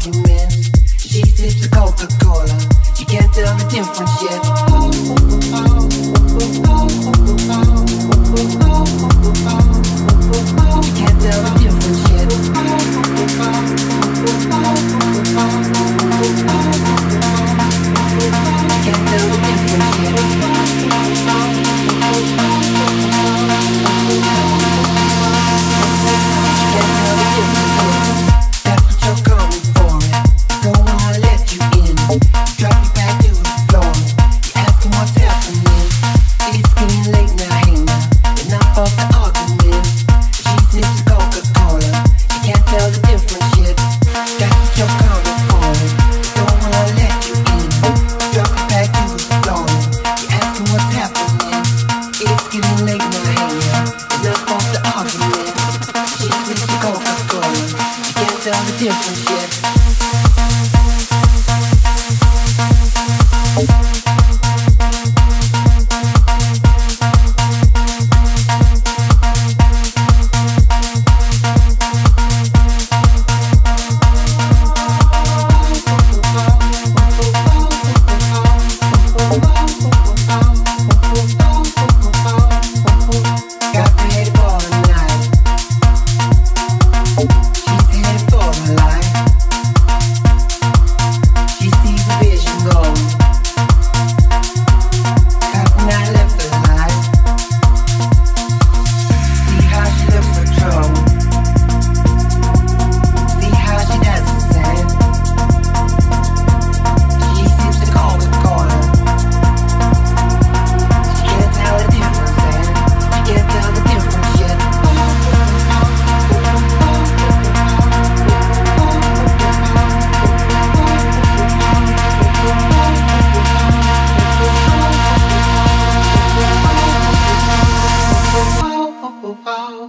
arguments. She sips a Coca Cola. She can't tell the difference yet. Ooh. different.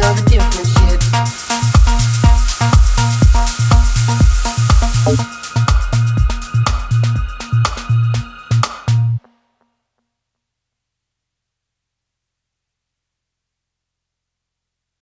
feel the difference.